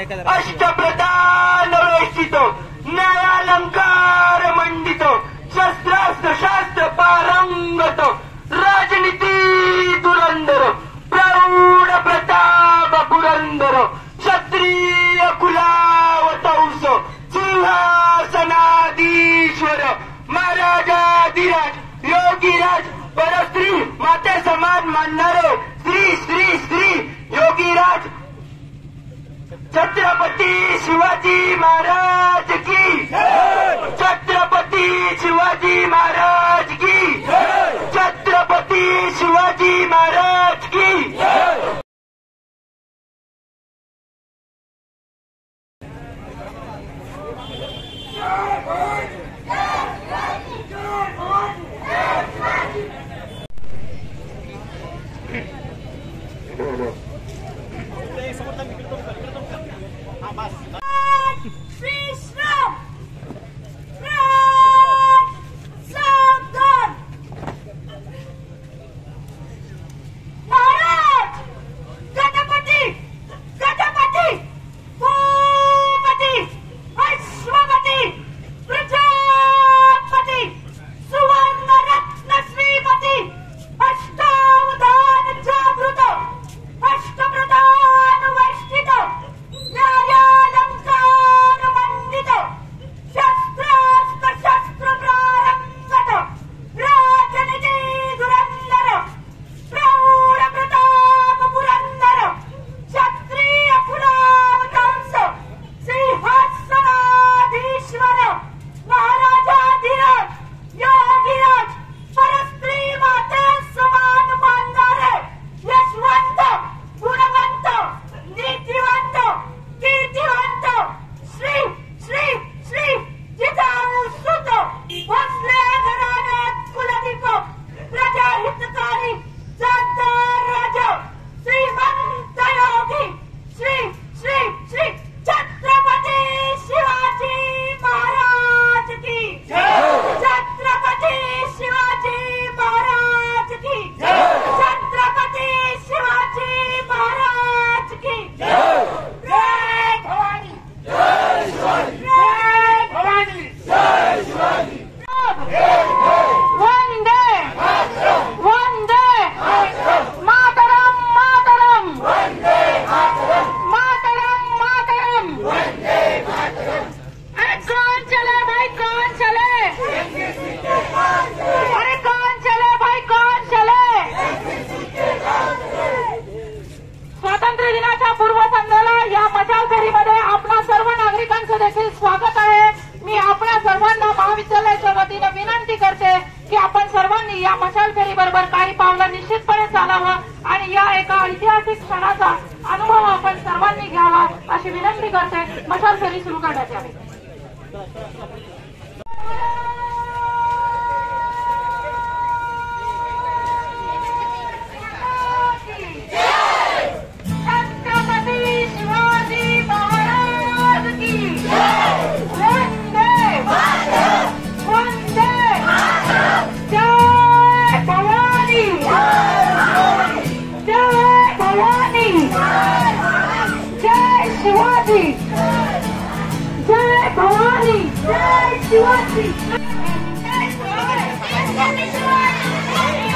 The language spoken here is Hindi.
ಅಷ್ಟಪ್ರಧಾನವಹಿಸಿತು ನ್ಯಾಯಾಲಂಕಾರ ಮಂಡಿತು, ಶಸ್ತ್ರಾಸ್ತ್ರ ಶಾಸ್ತ್ರ ಪಾರಂಗತು, ರಾಜನೀತಿ ದುರಂದರು, ಪ್ರೌಢ ಪ್ರತಾಪ ಪುರಂದರು, ಕ್ಷತ್ರಿಯ ಕುಲಾವತೌಸು, ಸಿಂಹಾಸನಾಧೀಶ್ವರ, ಮಹಾರಾಜಾಧಿರಾಜ್, ಯೋಗಿರಾಜ್, ಪರಸ್ತ್ರೀ, ಮಾತೆ ಸಮಾನ್, ಮನ್ನರೆ शिवाजी महाराज की। छत्रपति शिवाजी महाराज की। छत्रपति शिवाजी महाराज की। समर्थन Mas, mas... पावलं निश्चितपणे चालावं आणि या एका ऐतिहासिक क्षणाचा अनुभव आपण सर्वांनी घ्यावा अशी विनंती करते. मशाल फेरी सुरू करण्यात यावी. Dad, you wants me. Dad, Dad, Dad, Dad,